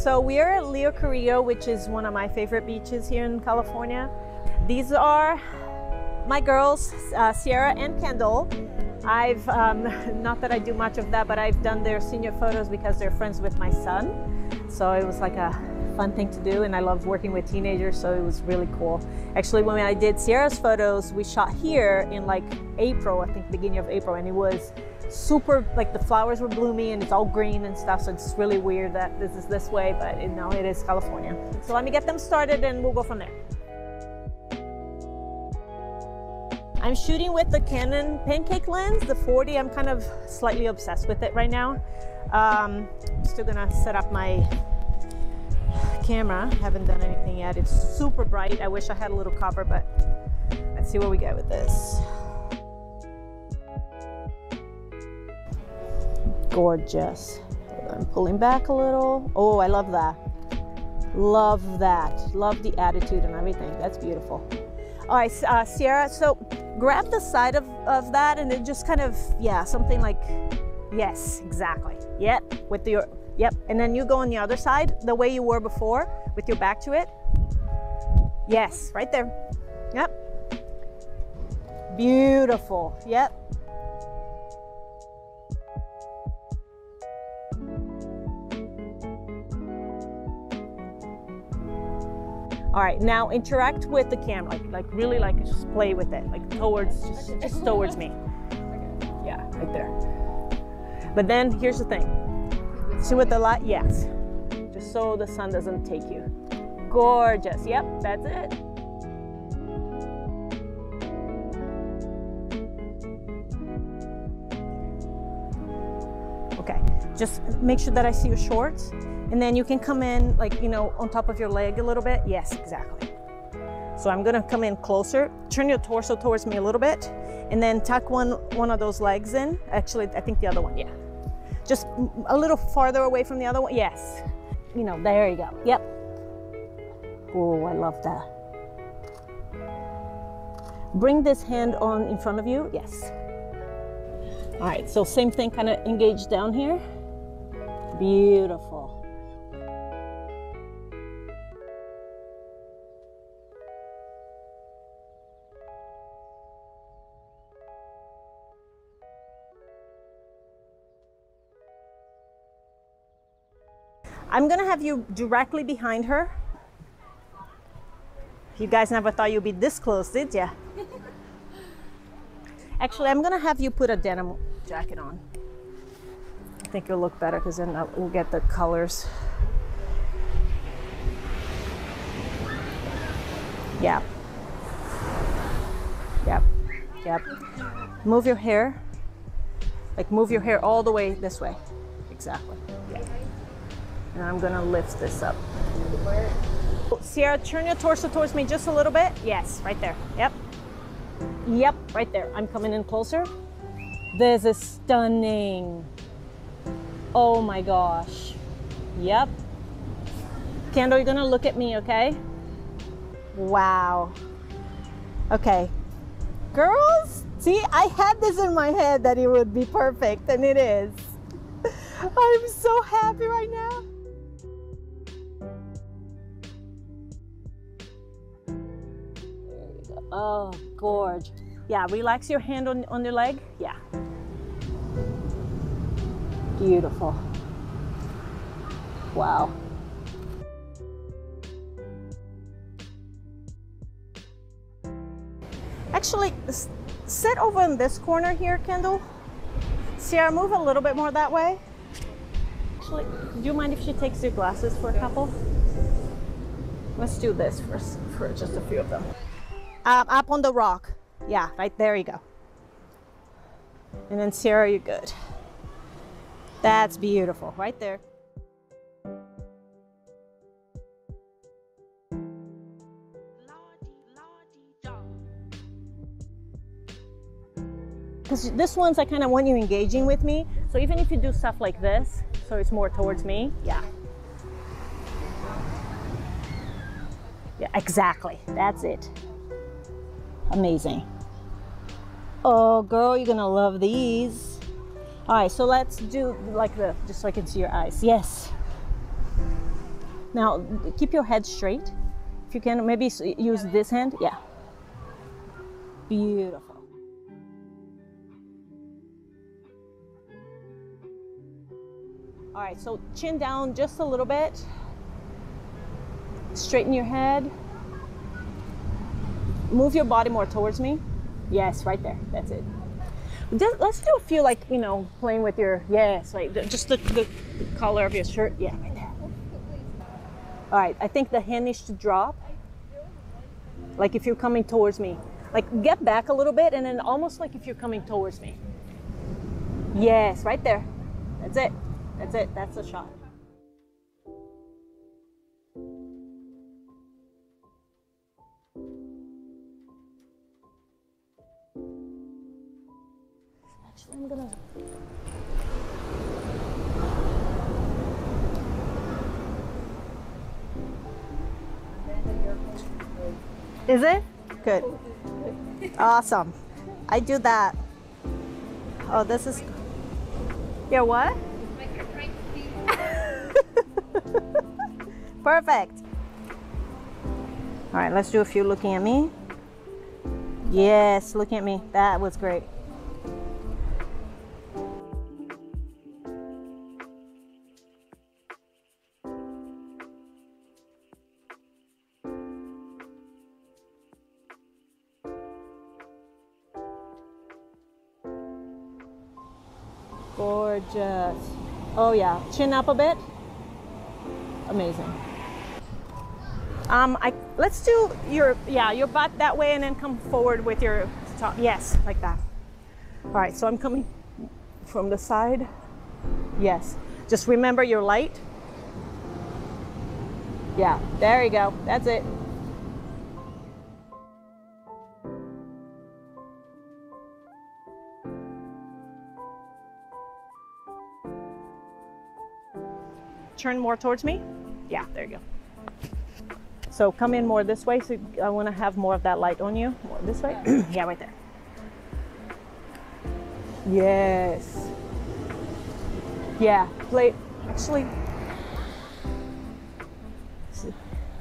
So we are at Leo Carrillo, which is one of my favorite beaches here in California. These are my girls, uh, Ciera and Kendyl. I've, um, not that I do much of that, but I've done their senior photos because they're friends with my son. So it was like a fun thing to do and I love working with teenagers so it was really cool. Actually when I did Ciera's photos we shot here in like April I think beginning of April and it was super like the flowers were bloomy and it's all green and stuff so it's really weird that this is this way but you know it is California. So let me get them started and we'll go from there. I'm shooting with the Canon pancake lens, the 40. I'm kind of slightly obsessed with it right now. Um, I'm still gonna set up my camera. Haven't done anything yet. It's super bright. I wish I had a little cover, but let's see what we get with this. Gorgeous. I'm pulling back a little. Oh, I love that. Love that. Love the attitude and everything. That's beautiful. All right, uh, Ciera, so grab the side of, of that and it just kind of, yeah, something like, yes, exactly. Yep, with your, yep. And then you go on the other side, the way you were before, with your back to it. Yes, right there. Yep. Beautiful, yep. All right, now interact with the camera, like, like really like just play with it, like towards, just, just towards me. Yeah, right there. But then here's the thing. See what the light, yes. Just so the sun doesn't take you. Gorgeous, yep, that's it. Okay, just make sure that I see your shorts and then you can come in like, you know, on top of your leg a little bit. Yes, exactly. So I'm gonna come in closer, turn your torso towards me a little bit, and then tuck one, one of those legs in. Actually, I think the other one, yeah. Just a little farther away from the other one. Yes. You know, there you go. Yep. Oh, I love that. Bring this hand on in front of you. Yes. All right, so same thing, kind of engage down here. Beautiful. I'm gonna have you directly behind her. You guys never thought you'd be this close, did ya? Actually, I'm gonna have you put a denim jacket on. I think it'll look better because then we'll get the colors. Yeah. Yep. Yep. Move your hair. Like move your hair all the way this way. Exactly. And I'm gonna lift this up. Ciera, turn your torso towards me just a little bit. Yes, right there. Yep. Yep, right there. I'm coming in closer. This is stunning. Oh my gosh. Yep. Kendyl, you're gonna look at me, okay? Wow. Okay. Girls, see, I had this in my head that it would be perfect, and it is. I'm so happy right now. Oh, gorge. Yeah, relax your hand on, on your leg. Yeah. Beautiful. Wow. Actually, sit over in this corner here, Kendyl. Ciera, move a little bit more that way. Actually, do you mind if she takes your glasses for a couple? Let's do this first for just a few of them. Um, up on the rock. Yeah, right there you go. And then Ciera, you're good. That's beautiful, right there. Because this one's I kind of want you engaging with me. So even if you do stuff like this, so it's more towards me, yeah. Yeah, exactly. That's it. Amazing. Oh, girl, you're gonna love these. All right, so let's do like the, just so I can see your eyes. Yes. Now keep your head straight. If you can, maybe use this hand. Yeah. Beautiful. All right, so chin down just a little bit. Straighten your head. Move your body more towards me. Yes, right there. That's it. Just, let's do a few like you know playing with your yes, like the- just the, the collar of your shirt. Yeah, right there. All right, I think the hand needs to drop. Like if you're coming towards me, like get back a little bit, and then almost like if you're coming towards me. Yes, right there. That's it. That's it. That's the shot. Actually, I'm gonna. Is it? Good. Awesome. I do that. Oh, this is. Yeah, what? Perfect. All right, let's do a few looking at me. Yes, looking at me. That was great. Gorgeous. Oh yeah, chin up a bit. Amazing. Um, I let's do your yeah your butt that way and then come forward with your top. Yes, like that. All right, so I'm coming from the side. Yes, just remember your light. Yeah, there you go. That's it. Turn more towards me. Yeah, there you go. So come in more this way. So I want to have more of that light on you. More this way. yeah, right there. Yes. Yeah. Play. Actually,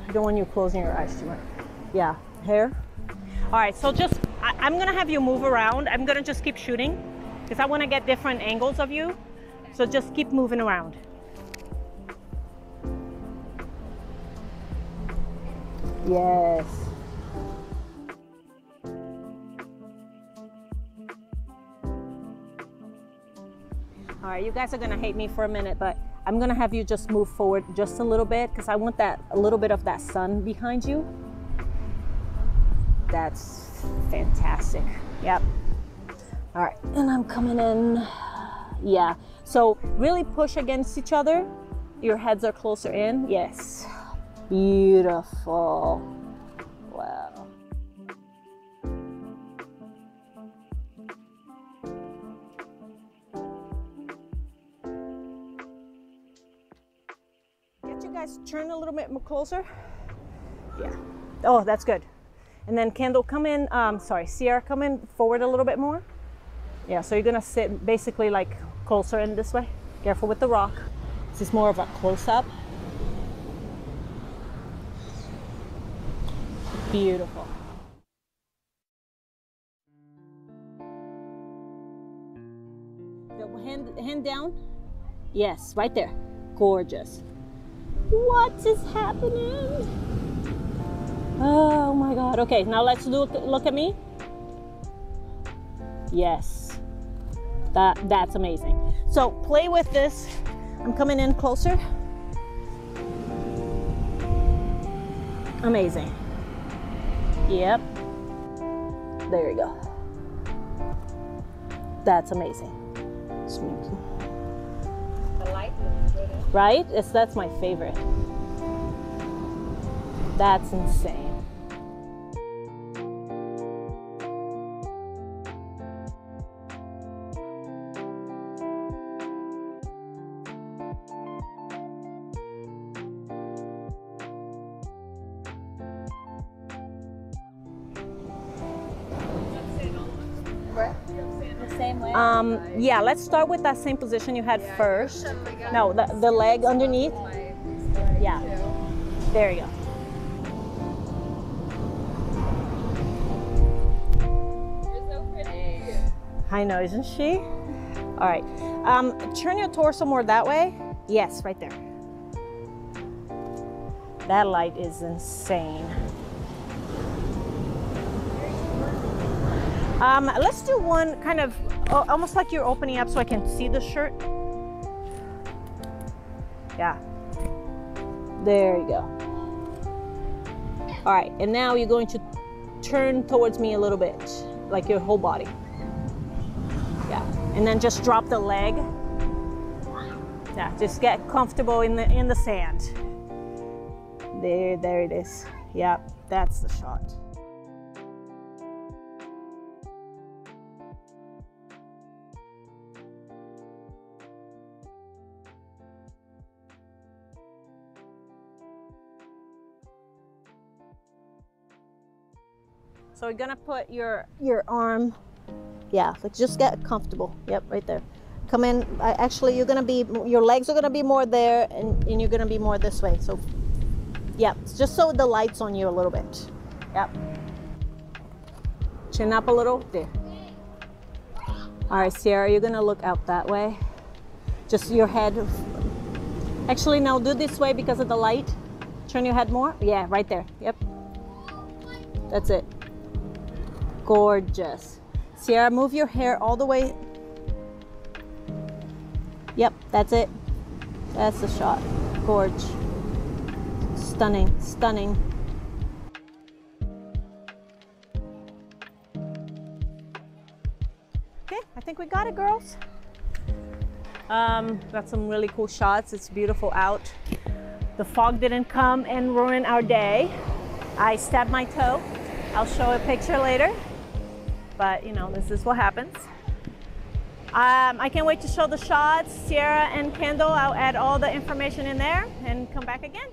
I don't want you closing your eyes too much. Yeah. Hair. All right. So just I, I'm gonna have you move around. I'm gonna just keep shooting because I want to get different angles of you. So just keep moving around. Yes. All right, you guys are gonna hate me for a minute, but I'm gonna have you just move forward just a little bit because I want that a little bit of that sun behind you. That's fantastic. Yep. All right, and I'm coming in. Yeah. So really push against each other. Your heads are closer in. Yes. Beautiful. Wow. Get you guys turn a little bit more closer. Yeah. Oh, that's good. And then Kendyl, come in. Um, sorry, Ciera, come in forward a little bit more. Yeah. So you're gonna sit basically like closer in this way. Careful with the rock. This is more of a close up. Beautiful. The hand, hand down. Yes, right there. Gorgeous. What is happening? Oh my God. Okay, now let's look, look at me. Yes. That, that's amazing. So play with this. I'm coming in closer. Amazing. Yep. There you go. That's amazing. Smooth. Right? It's that's my favorite. That's insane. The same way. Um, yeah, let's start with that same position you had first. No, the, the leg underneath. Yeah. There you go. I know, isn't she? All right. Um, turn your torso more that way. Yes, right there. That light is insane. Um, let's do one kind of almost like you're opening up so I can see the shirt. Yeah. There you go. All right, and now you're going to turn towards me a little bit, like your whole body. Yeah, and then just drop the leg. Yeah, just get comfortable in the in the sand. There, there it is. Yep, that's the shot. So we're gonna put your your arm, yeah, like just get comfortable. Yep, right there. Come in. I- Actually, you're gonna be your legs are gonna be more there, and, and you're gonna be more this way. So, yeah, just so the lights on you a little bit. Yep. Chin up a little. There. All right, Ciera, you're gonna look out that way. Just your head. Actually, no, do this way because of the light. Turn your head more. Yeah, right there. Yep. That's it. Gorgeous. Ciera, move your hair all the way. Yep, that's it. That's the shot. Gorge. Stunning, stunning. Okay, I think we got it, girls. Um, got some really cool shots. It's beautiful out. The fog didn't come and ruin our day. I stabbed my toe. I'll show a picture later. But you know, this is what happens. Um, I can't wait to show the shots. Ciera and Kendyl, I'll add all the information in there and come back again.